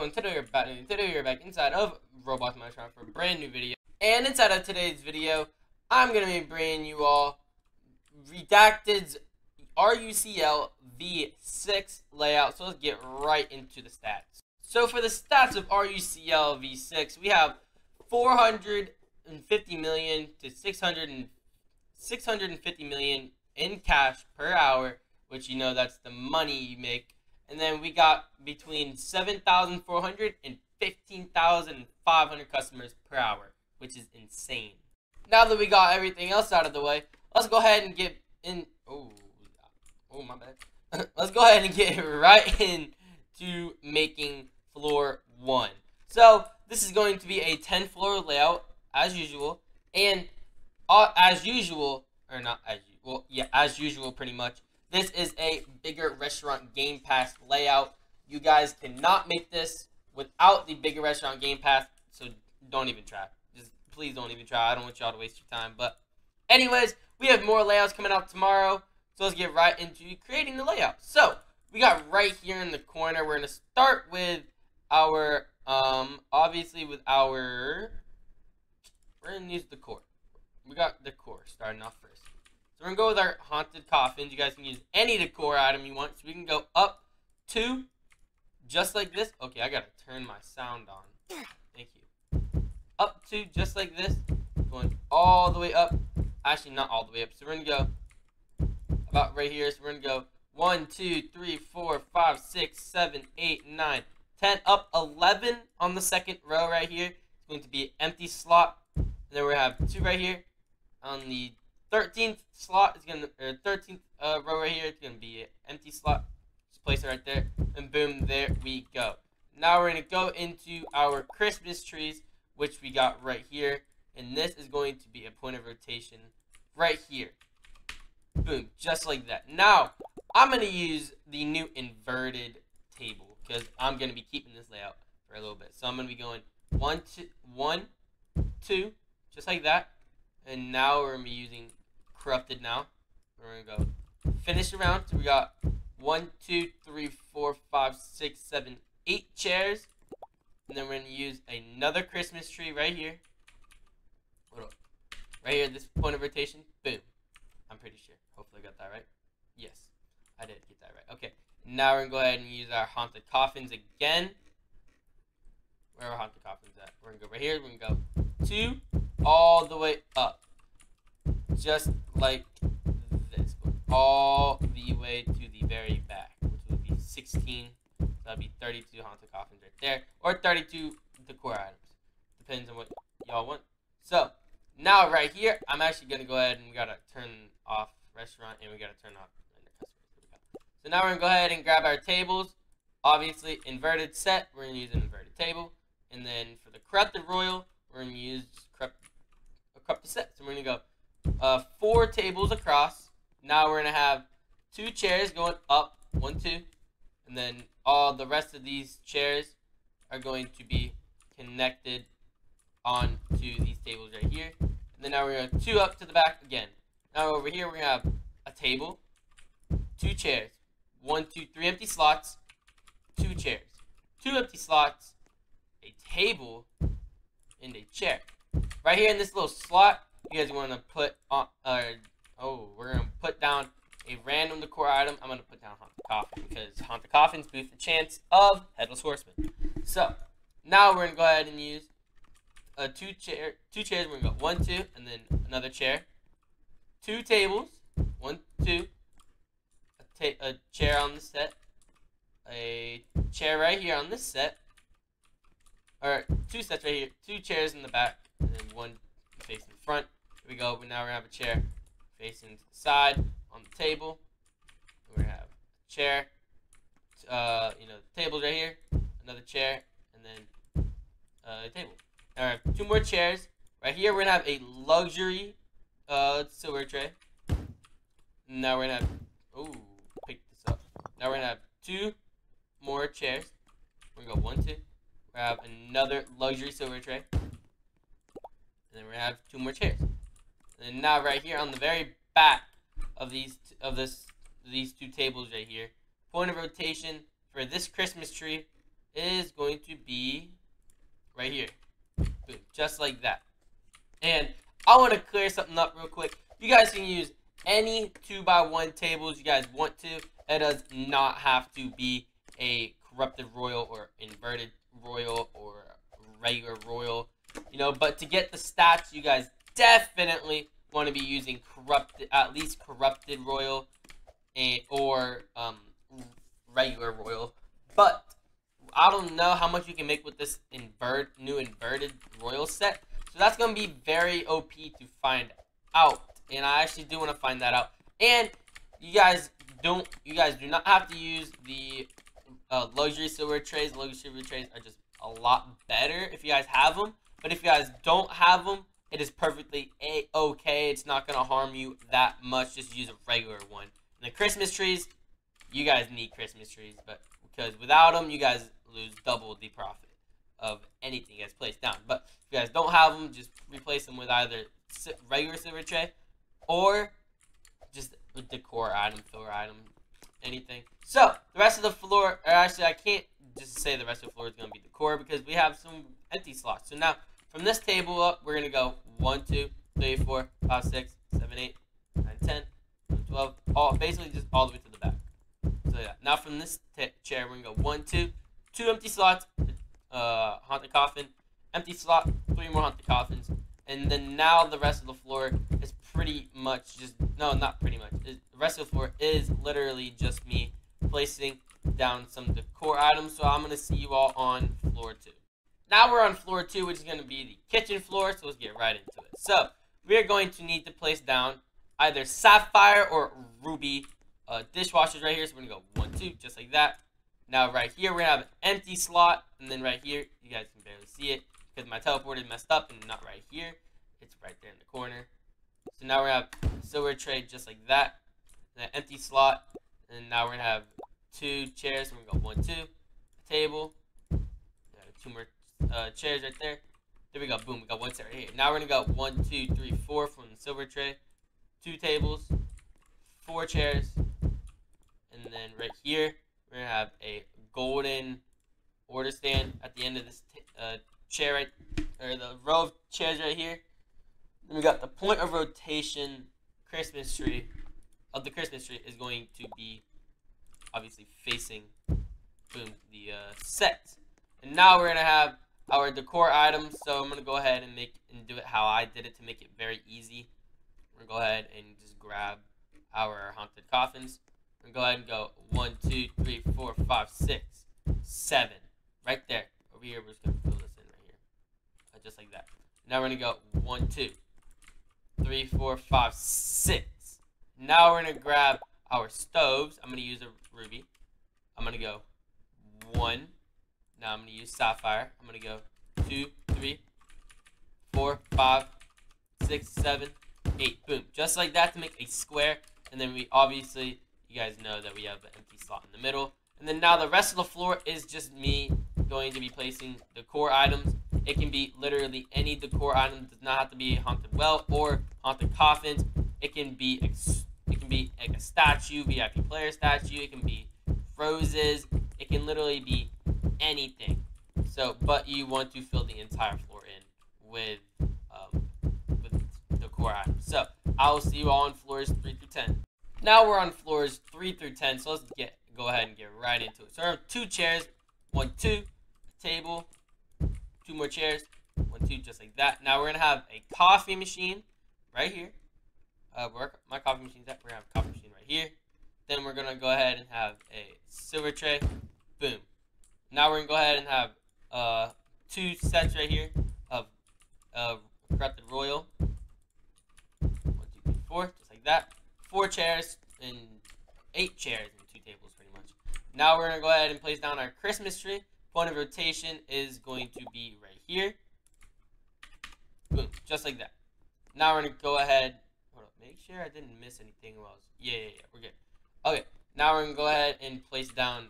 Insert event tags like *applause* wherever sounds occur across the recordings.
welcome. Today we're back. Today we're back inside of Roblox My Restaurant for a brand new video. And inside of today's video, I'm gonna be bringing you all Redacted's RUCL V6 layout. So let's get right into the stats. So for the stats of RUCL V6, we have 450 million to 600 and 650 million in cash per hour, which you know that's the money you make and then we got between 7,400 and 15,500 customers per hour, which is insane. Now that we got everything else out of the way, let's go ahead and get in. Oh, oh my bad. *laughs* let's go ahead and get *laughs* right into making floor one. So this is going to be a 10 floor layout as usual, and uh, as usual, or not as well, yeah, as usual, pretty much. This is a bigger restaurant Game Pass layout. You guys cannot make this without the bigger restaurant Game Pass, so don't even try. Just please don't even try. I don't want y'all to waste your time. But anyways, we have more layouts coming out tomorrow. So let's get right into creating the layout. So we got right here in the corner. We're gonna start with our um obviously with our we're gonna use the core. We got the core starting off first. So we're going to go with our Haunted Coffins. You guys can use any decor item you want. So we can go up to just like this. Okay, I got to turn my sound on. Thank you. Up to just like this. Going all the way up. Actually, not all the way up. So we're going to go about right here. So we're going to go 1, 2, 3, 4, 5, 6, 7, 8, 9, 10, up 11 on the second row right here. It's going to be empty slot. And then we have two right here on the 13th slot is gonna, or 13th uh, row right here, it's gonna be an empty slot. Just place it right there, and boom, there we go. Now we're gonna go into our Christmas trees, which we got right here, and this is going to be a point of rotation right here. Boom, just like that. Now, I'm gonna use the new inverted table, because I'm gonna be keeping this layout for a little bit. So I'm gonna be going one, two, one, two, just like that. And now we're gonna be using corrupted now. We're gonna go finish the round. So we got one, two, three, four, five, six, seven, eight chairs. And then we're gonna use another Christmas tree right here. Right here, at this point of rotation. Boom. I'm pretty sure. Hopefully I got that right. Yes, I did get that right. Okay, now we're gonna go ahead and use our haunted coffins again. Where are haunted coffins at? We're gonna go right here. We're gonna go two all the way up just like this, all the way to the very back, which would be 16. So that'd be 32 haunted coffins right there, or 32 decor items. Depends on what y'all want. So now right here, I'm actually gonna go ahead and we gotta turn off restaurant and we gotta turn off So now we're gonna go ahead and grab our tables. Obviously, inverted set, we're gonna use an inverted table. And then for the corrupted royal, we're gonna use corrupt, a corrupted set. So we're gonna go uh, four tables across. Now we're going to have two chairs going up, one, two, and then all the rest of these chairs are going to be connected on to these tables right here. And then now we're going to two up to the back again. Now over here we're going to have a table, two chairs, one, two, three empty slots, two chairs, two empty slots, a table, and a chair. Right here in this little slot, you guys want to put on, uh, oh, we're going to put down a random decor item. I'm going to put down Haunted Coffin because Haunted Coffins boost the chance of Headless Horseman. So, now we're going to go ahead and use uh, two, chair, two chairs. We're going to go one, two, and then another chair. Two tables. One, two. A, a chair on the set. A chair right here on this set. Or two sets right here. Two chairs in the back. And then one facing front. We go. But now going to have a chair facing to the side on the table. We're going to have a chair. Uh, you know, the table's right here. Another chair. And then uh, a table. All right, two more chairs. Right here, we're going to have a luxury uh, silver tray. Now we're going to have... Ooh, pick this up. Now we're going to have two more chairs. We're going to go one, two. We have another luxury silver tray. And then we're gonna have two more chairs. And now right here on the very back of these of this these two tables right here, point of rotation for this Christmas tree is going to be right here. Boom, just like that. And I want to clear something up real quick. You guys can use any 2x1 tables you guys want to. It does not have to be a corrupted royal or inverted royal or regular royal. You know, but to get the stats, you guys definitely want to be using corrupted, at least corrupted royal and, or um, regular royal. But I don't know how much you can make with this invert new inverted royal set. So that's going to be very OP to find out. And I actually do want to find that out. And you guys don't, you guys do not have to use the uh, luxury silver trays. Luxury silver trays are just a lot better if you guys have them. But if you guys don't have them, it is perfectly a-okay. It's not going to harm you that much. Just use a regular one. And the Christmas trees, you guys need Christmas trees. But because without them, you guys lose double the profit of anything that's placed down. But if you guys don't have them, just replace them with either regular silver tray or just a decor item, filler item, anything. So, the rest of the floor, or actually I can't just say the rest of the floor is going to be decor because we have some empty slots. So now, from this table up, we're going to go 1, 2, 3, 4, 5, 6, 7, 8, 9, 10, 12, all, basically just all the way to the back. So yeah, now from this chair, we're going to go 1, 2, two empty slots, uh, haunted coffin, empty slot, three more haunted coffins, and then now the rest of the floor is pretty much just no, not pretty much. It, the rest of the floor is literally just me placing down some decor items. So I'm gonna see you all on floor two. Now we're on floor two, which is gonna be the kitchen floor. So let's get right into it. So we are going to need to place down either sapphire or ruby uh, dishwashers right here. So we're gonna go one, two, just like that. Now right here, we're going to have an empty slot. And then right here, you guys can barely see it because my teleport is messed up and not right here. It's right there in the corner. So now we're going to have silver tray just like that. An empty slot. And now we're going to have two chairs. We're going to go one, two. Table. Two more uh, chairs right there. There we go. Boom. We got one chair right here. Now we're going to go one, two, three, four from the silver tray. Two tables. Four chairs. And then right here, we're going to have a golden order stand at the end of this uh, chair right, or the row of chairs right here. Then we got the point of rotation Christmas tree of the Christmas tree is going to be obviously facing boom the uh, set. And now we're gonna have our decor items. So I'm gonna go ahead and make and do it how I did it to make it very easy. We're gonna go ahead and just grab our haunted coffins. And go ahead and go one, two, three, four, five, six, seven. Right there. Over here, we're just going to fill this in right here. Uh, just like that. Now we're going to go one, two, three, four, five, six. Now we're going to grab our stoves. I'm going to use a ruby. I'm going to go one. Now I'm going to use sapphire. I'm going to go two, three, four, five, six, seven, eight. Boom. Just like that to make a square. And then we obviously you guys know that we have an empty slot in the middle. And then now the rest of the floor is just me going to be placing decor items. It can be literally any decor item. It does not have to be haunted well or haunted coffins. It can be it can be like a statue, VIP player statue. It can be roses. It can literally be anything. So, but you want to fill the entire floor in with um, with the core items. So, I will see you all on floors three through ten. Now we're on floors 3 through 10, so let's get go ahead and get right into it. So I have two chairs, one, two, table, two more chairs, one, two, just like that. Now we're to have a coffee machine right here. Uh, where my coffee machine's at, we're to have a coffee machine right here. Then we're to go ahead and have a silver tray. Boom. Now we're to go ahead and have uh, two sets right here of uh, corrupted royal. One, two, three, four, just like that four chairs and eight chairs and two tables pretty much. Now we're to go ahead and place down our Christmas tree. Point of rotation is going to be right here. Boom, just like that. Now we're to go ahead, hold make sure I didn't miss anything else. Yeah, yeah, yeah, we're good. Okay, now we're to go ahead and place down,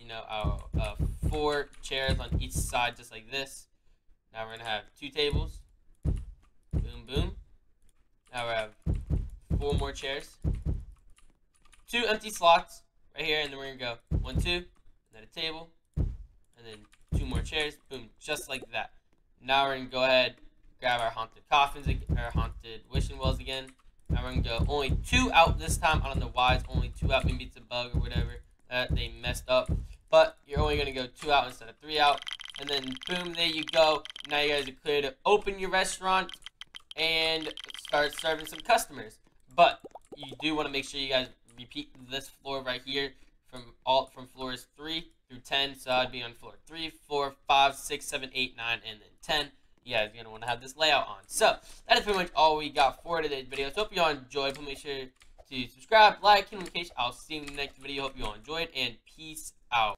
you know, our uh, four chairs on each side just like this. Now we're going to have two tables. Boom, boom. Now we have four more chairs. Two empty slots right here, and then we're gonna go one, two, and then a table, and then two more chairs. Boom, just like that. Now we're gonna go ahead, grab our haunted coffins, our haunted wishing wells again. Now we're gonna go only two out this time. I don't know why it's only two out. Maybe it's a bug or whatever that they messed up. But you're only gonna go two out instead of three out. And then boom, there you go. Now you guys are clear to open your restaurant and start serving some customers. But you do want to make sure you guys repeat this floor right here from all from floors three through ten. So I'd be on floor three, four, five, six, seven, eight, nine, and then ten. You guys are gonna want to have this layout on. So that is pretty much all we got for today's video. So hope you all enjoyed. Please make sure to subscribe, like, and notification. I'll see you in the next video. Hope you all enjoyed, and peace out.